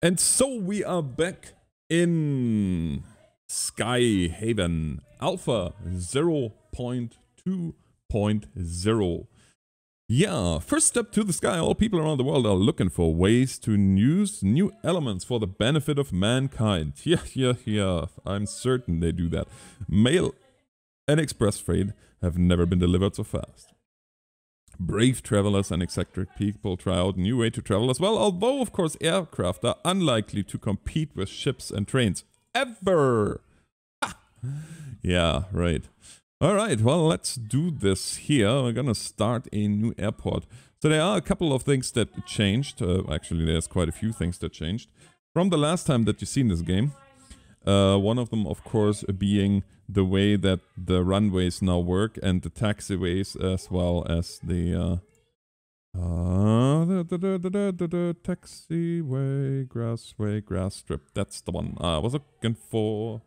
And so we are back in Sky Haven Alpha 0.2.0. Yeah, first step to the sky. All people around the world are looking for ways to use new elements for the benefit of mankind. Yeah, yeah, yeah. I'm certain they do that. Mail and express freight have never been delivered so fast. Brave travelers and eccentric people try out a new way to travel as well, although, of course, aircraft are unlikely to compete with ships and trains. Ever! Ah. Yeah, right. Alright, well, let's do this here. We're gonna start a new airport. So there are a couple of things that changed. Uh, actually, there's quite a few things that changed. From the last time that you've seen this game. Uh, one of them, of course, being the way that the runways now work and the taxiways as well as the uh, uh the, the, the taxiway, grassway, grass strip. That's the one I was looking for.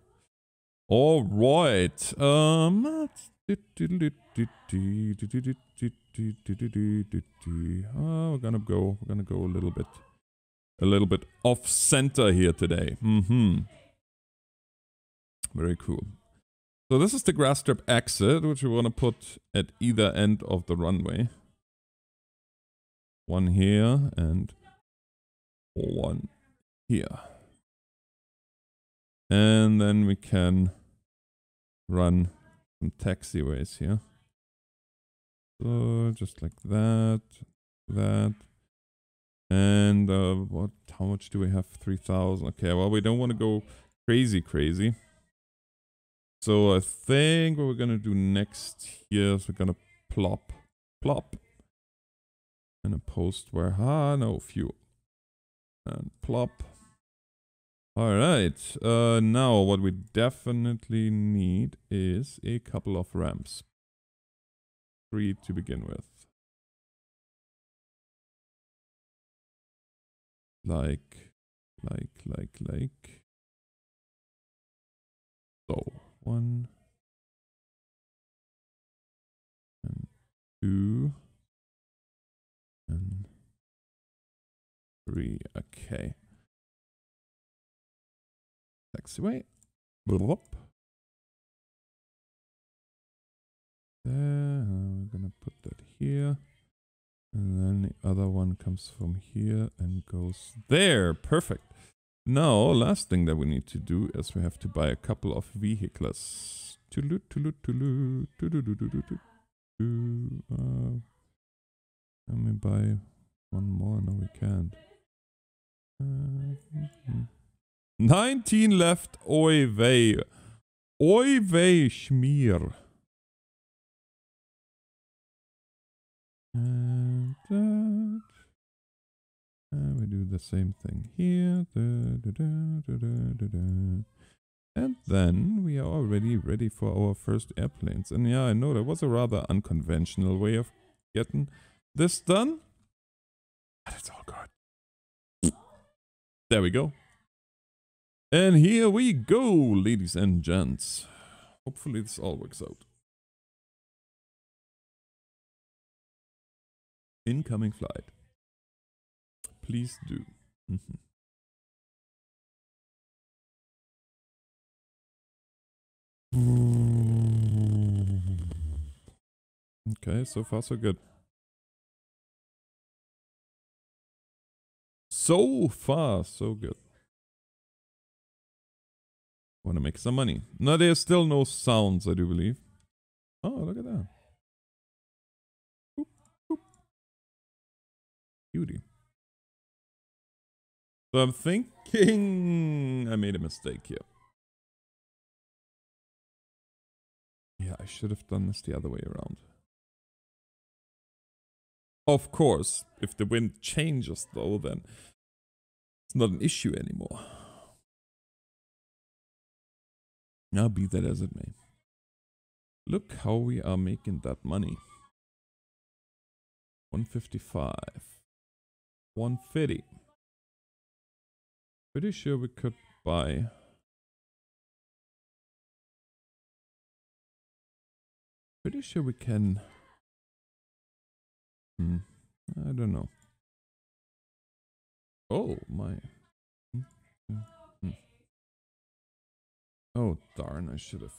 All right. Um. Oh, we're gonna go. We're gonna go a little bit, a little bit off center here today. Mm-hmm. Very cool. So this is the grass strip exit, which we want to put at either end of the runway. One here and one here. And then we can run some taxiways here. So just like that, that. And uh, what? How much do we have? 3,000. Okay, well, we don't want to go crazy, crazy. So I think what we're gonna do next here is we're gonna plop, plop, and a post where ah no fuel, and plop. All right. Uh, now what we definitely need is a couple of ramps. Three to begin with. Like, like, like, like. So. One. And two. And three. Okay. Taxiway. Blop. There. we're gonna put that here. And then the other one comes from here and goes there. Perfect. Now, last thing that we need to do is we have to buy a couple of vehicles. Uh, can we buy one more? No, we can't. Uh, 19 left. Oi vey. Oi vey schmier. And that. And we do the same thing here. Da, da, da, and then we are already ready for our first airplanes. And yeah, I know that was a rather unconventional way of getting this done. But it's all good. There we go. And here we go, ladies and gents. Hopefully this all works out. Incoming flight please do. Mm -hmm. Okay, so far so good. So far so good. Want to make some money. No, there's still no sounds, I do believe. Oh, look at that. Boop, boop. Beauty. So I'm thinking I made a mistake here. Yeah, I should have done this the other way around. Of course, if the wind changes though, then it's not an issue anymore. Now be that as it may. Look how we are making that money. 155. 150. Pretty sure we could buy. Pretty sure we can. Hmm. I don't know. Oh my. Oh darn! I should have,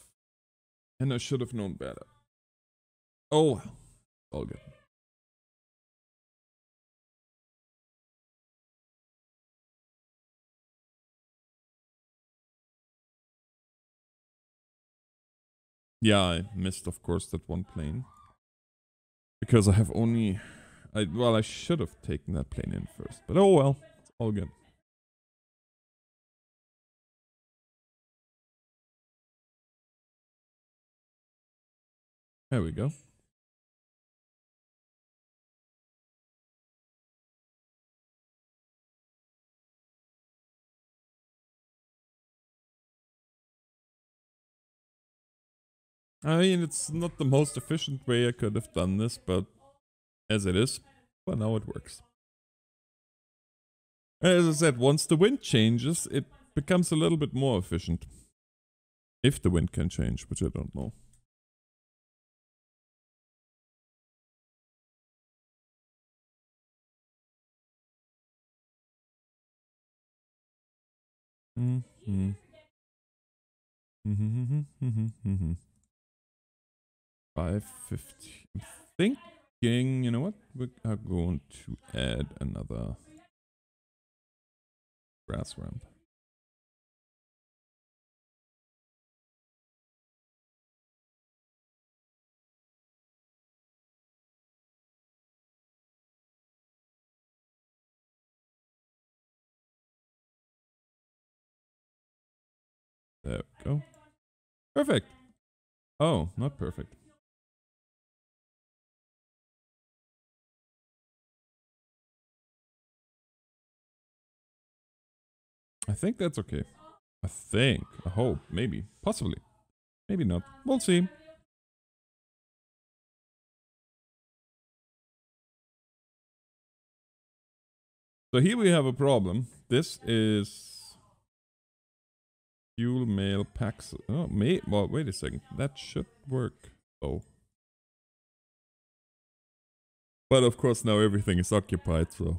and I should have known better. Oh, all good. Yeah, I missed, of course, that one plane. Because I have only... I Well, I should have taken that plane in first. But oh well, it's all good. There we go. I mean, it's not the most efficient way I could have done this, but as it is, well, now it works. As I said, once the wind changes, it becomes a little bit more efficient. If the wind can change, which I don't know. Mm-hmm. Mm-hmm. Mm-hmm. 550. I'm thinking, you know what? We are going to add another grass ramp. There we go. Perfect. Oh, not perfect. I think that's okay. I think. I hope. Maybe. Possibly. Maybe not. We'll see. So here we have a problem. This is fuel mail packs. Oh, may well, wait a second. That should work. Oh. But of course now everything is occupied, so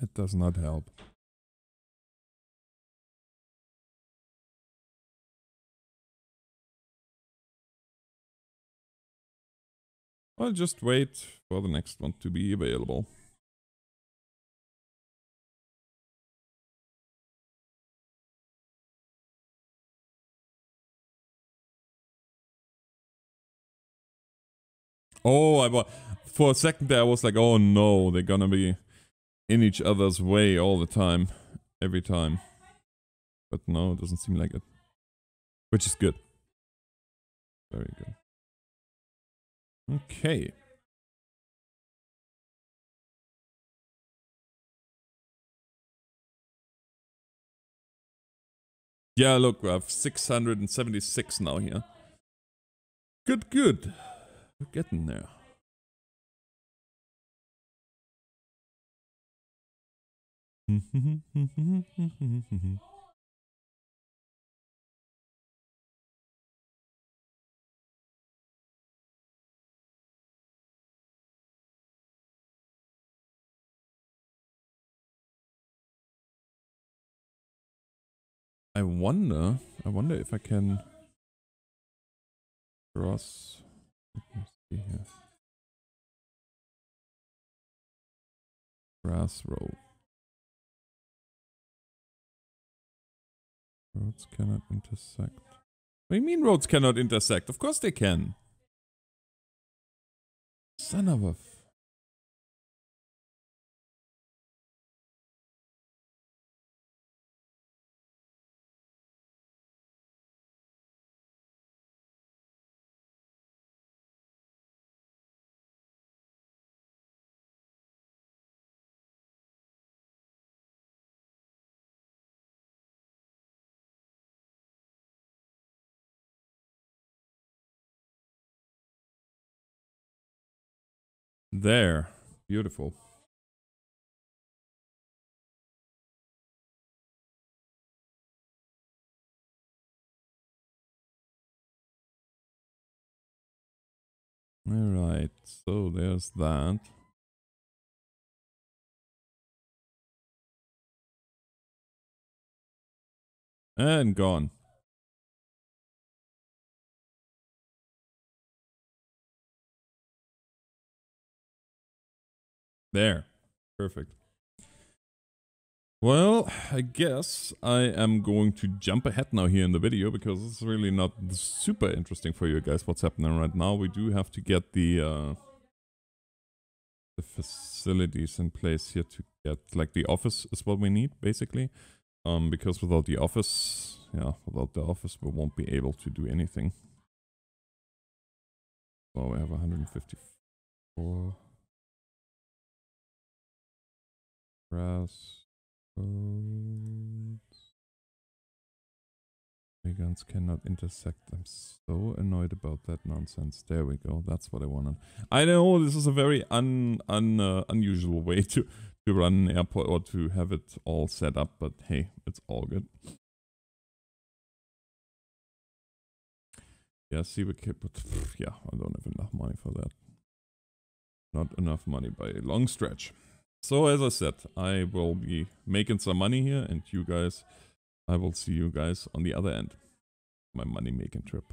It does not help. I'll just wait for the next one to be available. Oh, I for a second there I was like, oh no, they're gonna be in each other's way all the time, every time. But no, it doesn't seem like it. Which is good. Very good. Okay. Yeah, look, we have 676 now here. Good, good. We're getting there. I wonder, I wonder if I can cross. Grass road. Roads cannot intersect. What do you mean roads cannot intersect? Of course they can. Son of a... There. Beautiful. All right, so there's that. And gone. There. Perfect. Well, I guess I am going to jump ahead now here in the video because it's really not super interesting for you guys what's happening right now. We do have to get the uh, the facilities in place here to get like the office is what we need basically. Um, because without the office, yeah, without the office we won't be able to do anything. So we have 154 grass. guns cannot intersect. I'm so annoyed about that nonsense. There we go. That's what I wanted. I know this is a very un, un uh, unusual way to to run an airport or to have it all set up, but hey, it's all good. Yeah, see we keep but yeah, I don't have enough money for that. Not enough money by a long stretch. So as I said, I will be making some money here and you guys, I will see you guys on the other end. My money making trip.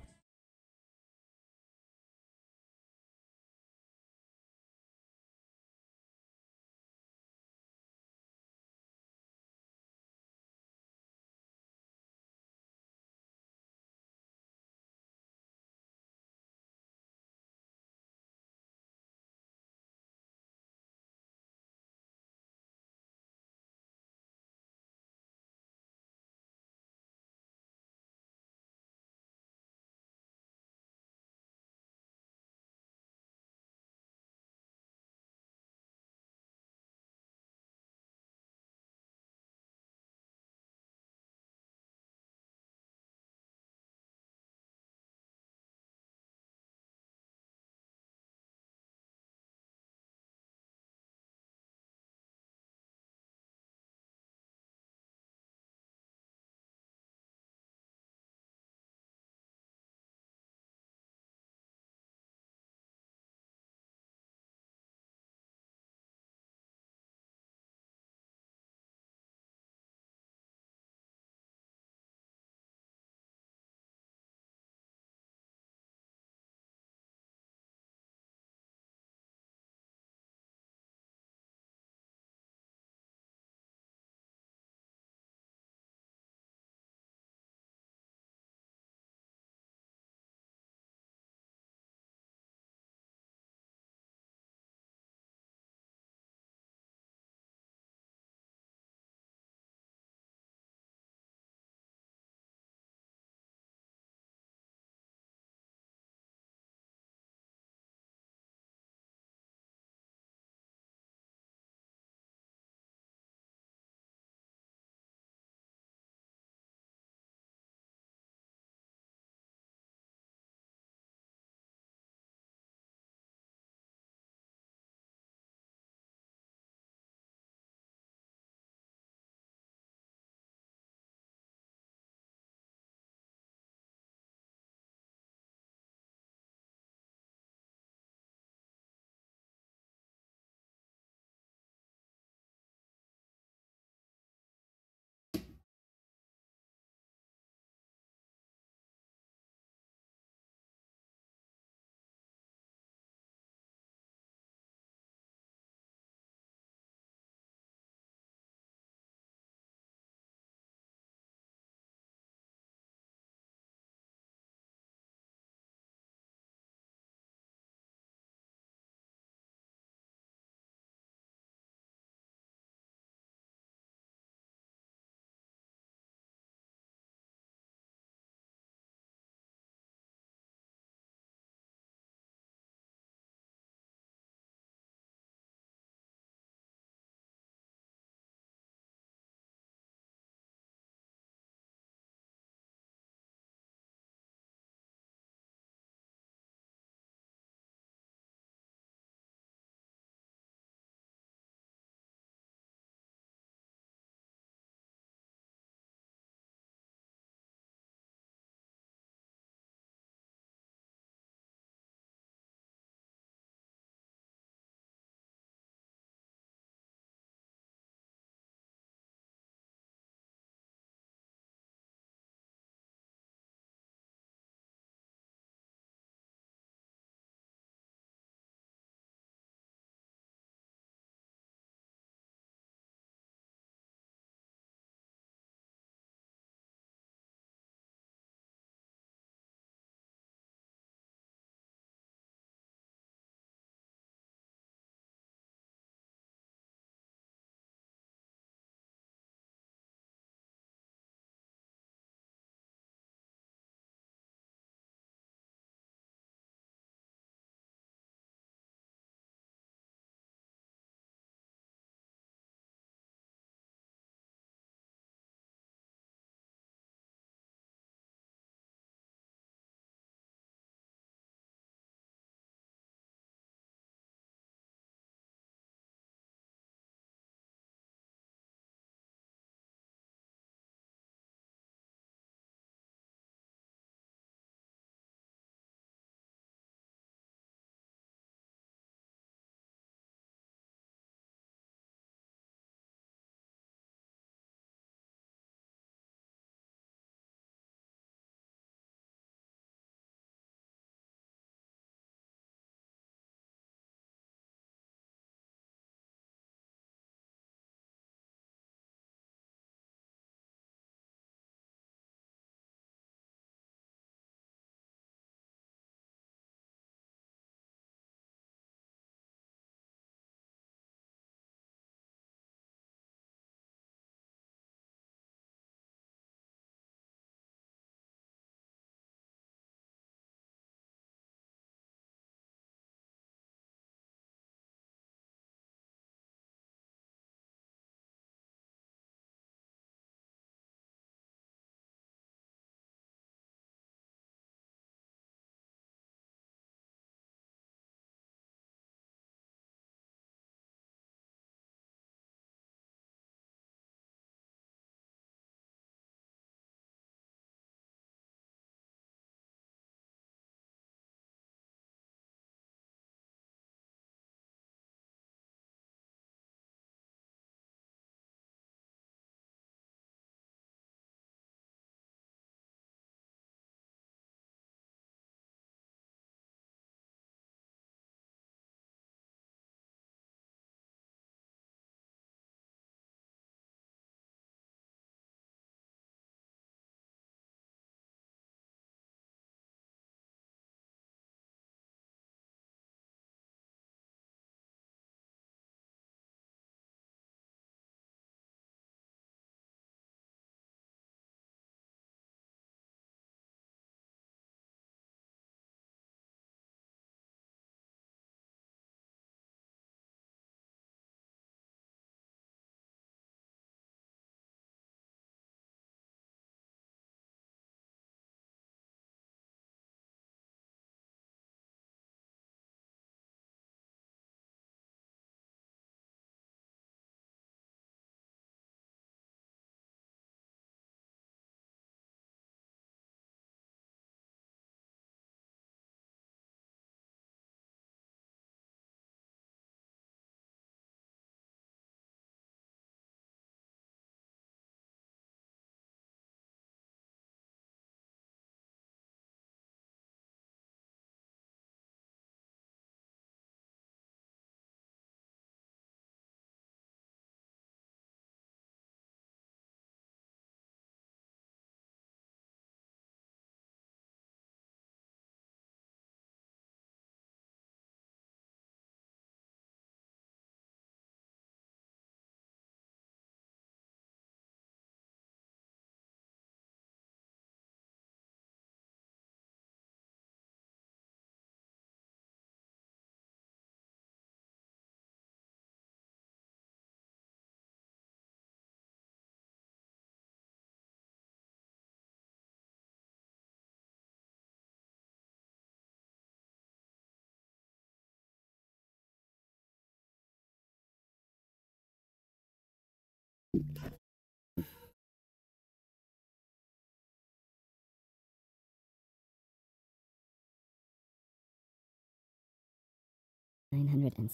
Nine hundred and